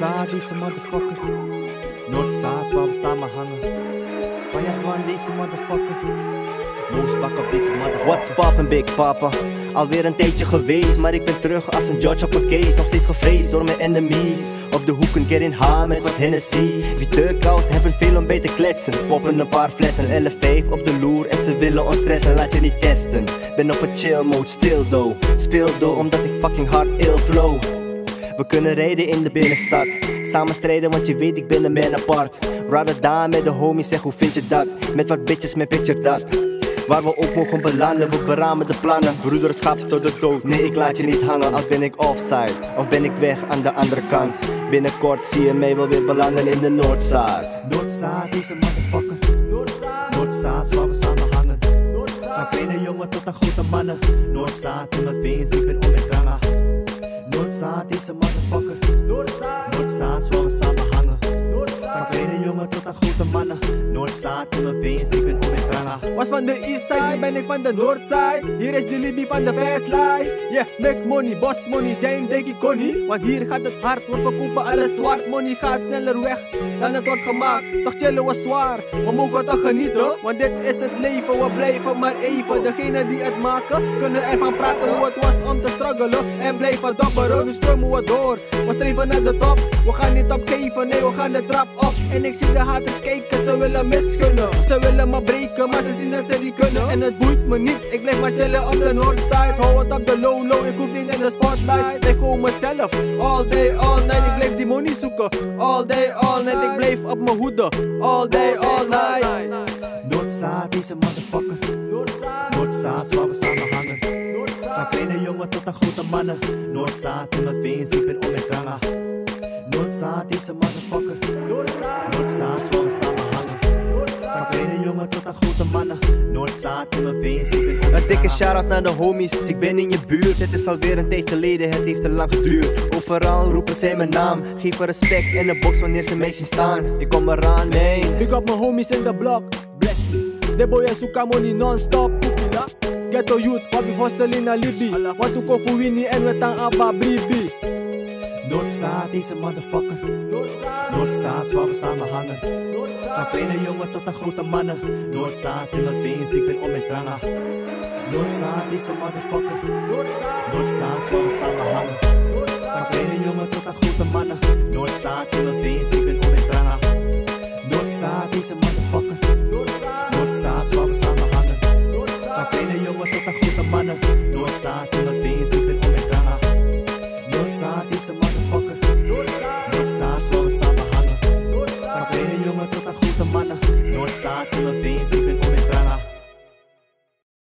deze motherfucker. Noord-Zuid waar we samen hangen. Van deze motherfucker. Moosbak op deze motherfucker. What's poppin' Big Papa? Alweer een tijdje geweest, maar ik ben terug als een judge op een case Nog steeds gevreesd door mijn enemies Op de hoek een keer in haar met wat Hennessy Wie te koud hebben veel om bij te kletsen Poppen een paar flessen, 11-5 op de loer En ze willen ons stressen, laat je niet testen Ben op een chill mode, stil do Speel do, omdat ik fucking hard ill flow we kunnen rijden in de binnenstad. Samen strijden want je weet ik ben een man apart. Rotterdam met de homies zeg hoe vind je dat? Met wat bitches met picture dat. Waar we ook mogen belanden, we beramen de plannen. Broederschap tot de dood, nee ik laat je niet hangen Al ben ik offside, of ben ik weg aan de andere kant. Binnenkort zie je mij wel weer belanden in de Noordzaad Noordzaad is een motherfucker. Noordzaad is waar we samen hangen. Van kleine jongen tot aan grote mannen. Noordzaad in mijn veens, ik ben om rangen. Noordzaad is een motherfucker. Noordzaad is waar kleine jongen tot aan grote mannen. Noordzaad veens, ik ben om met rangen. Was van de east side, ben ik van de north side. Hier is de Libby van de fast life. Yeah, make money, boss money, Jane denk ik Connie. Want hier gaat het hard, wordt verkopen alles zwart. Money gaat sneller weg dan het wordt gemaakt. Toch chillen we zwaar, we mogen toch genieten. Want dit is het leven, we blijven maar even. Degenen die het maken, kunnen ervan praten hoe het was om te struggelen. En blijven dobberen, nu stromen we door. We streven naar de top, we gaan niet opgeven, nee we gaan de trap op. En ik zie de haters kijken, ze willen misgunnen. Ze willen me breken, maar ze zien dat ze niet kunnen. En het boeit me niet, ik blijf maar chillen op de northside. Hou het op de low low, ik hoef niet in de spotlight. Blijf voor mezelf, all day, all night. Ik blijf die money zoeken, all day, all night. Ik blijf op mijn hoede, all day, all night. Noordzaad is een motherfucker. Noordzaad is waar we samen hangen. Van kleine jongen tot aan grote mannen. Noordzaad in mijn veens, ik ben om met rangen. Noordzaad is een motherfucker. Noordzaad we samen hangen. Van kleine jongen tot aan grote mannen. Noordzaad in mijn veens, ik Een dikke shout-out naar de homies, ik ben in je buurt Het is alweer een tijd geleden, het heeft te lang geduurd Overal roepen zij mijn naam, geef respect en een box wanneer ze mij zien staan Ik kom eraan, nee Big up my homies in the block, bless me. De boy is zoeken money non-stop, pupila. Ghetto youth, wat before Selena Libby. Wat to go for Winnie en we tang Abba Bribi. Noordzaad is een motherfucker. Noordzaad is waar we samen hangen. Van kleine jongen tot aan grote mannen. Noordzaad in mijn veens, ik ben om met rangen. Noordzaad is een motherfucker. Noordzaad is waar we samen hangen. Van kleine jongen tot aan grote mannen. Noordzaad in mijn veens, ik ben om met rangen. Noordzaad is een motherfucker. Noordzaad is waar we samen hangen. Van kleine jongen tot aan grote mannen. Noordzaad in mijn veens, is waar